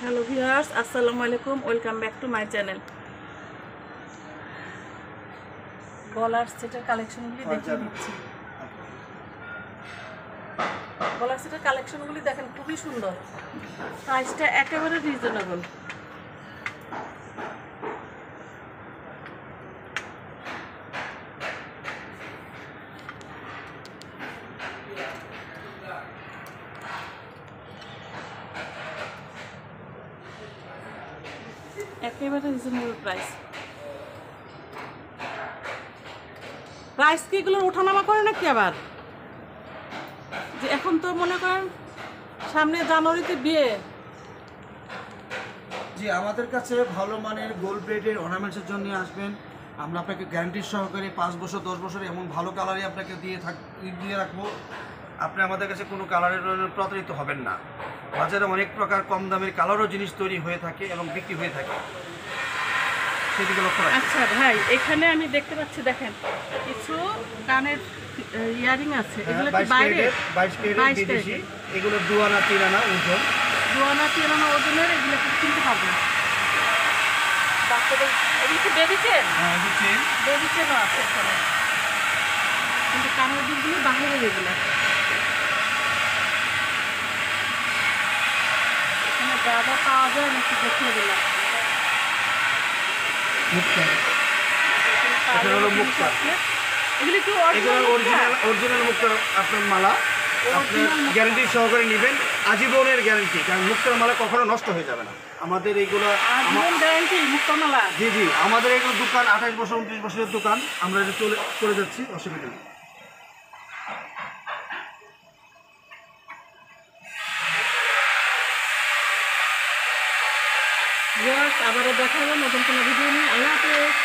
Hello viewers আসসালামু আলাইকুম welcome back to my channel. গলার সেটের কালেকশনগুলি দেখিয়ে দিচ্ছি। গলার সেটের কালেকশনগুলি দেখেন খুবই সুন্দর। প্রাইসটা একেবারে রিজনেবল একেবারে রিজনেবল প্রাইস প্রাইস কি এগুলোর ওঠানামা করে নাকি আবার? যে এখন তো মনে করেন সামনে জানুয়ারিতে বিয়ে। জি, আমাদের কাছে ভালো মানের গোল্ড প্লেটের অর্নামেন্টসের জন্য আসবেন। আমরা আপনাকে গ্যারান্টি সহকারে পাঁচ বছর, দশ বছর এমন ভালো কালারই আপনাকে দিয়ে থাক দিয়ে রাখব। আপনি আমাদের কাছে কোনো কালারের প্রতারিত হবেন না। বাজারে অনেক প্রকার কম দামের কালারও জিনিস তৈরি হয়ে থাকে এবং বিক্রি হয়ে থাকে। সেদিকে লক্ষ্য আচ্ছা ভাই এখানে আমি দেখতে পাচ্ছি দেখেন কিছু কানের ইয়ারিং আছে। এগুলো কি বাইরে? ক্যারেটের বাইশ ক্যারেটের 22 বিদেশি। এগুলো দুয়ানা তিরানা ওজন। জোয়ানা তিরানা ওজনের এগুলো কিন্তু কিনতে পারবেন। বাচ্চাদের এগুলো কি বেবি চেন হ্যাঁ এই চেন বেবি চেনও আছে এখানে। কিন্তু কানের দুলগুলো বাহিরে যেগুলো যা যা পাওয়া যায় আমি একটু দেখিয়ে দিলাম মুক্তা। এখানে এটা হলো পার্লের মুক্তা। জিনিস আছে। এগুলি কি এগুলো অরিজিনাল অরিজিনাল অরিজিনাল মুক্তার আপনার মালা। আপনি গ্যারান্টি সহকারে নেবেন। আজীবনের গ্যারান্টি কারণ মুক্তার মালা কখনো নষ্ট হয়ে যাবে না। আমাদের এইগুলো গ্যারান্টি মুক্তমালা জি জি। আমাদের এগুলো দোকান আঠাশ বছর উনত্রিশ বছরের দোকান। আমরা এটা চলে চলে যাচ্ছি অসুবিধা নেই। আবারও দেখা হবে নতুন কোনো ভিডিও নিয়ে। আল্লাহ হাফেজ।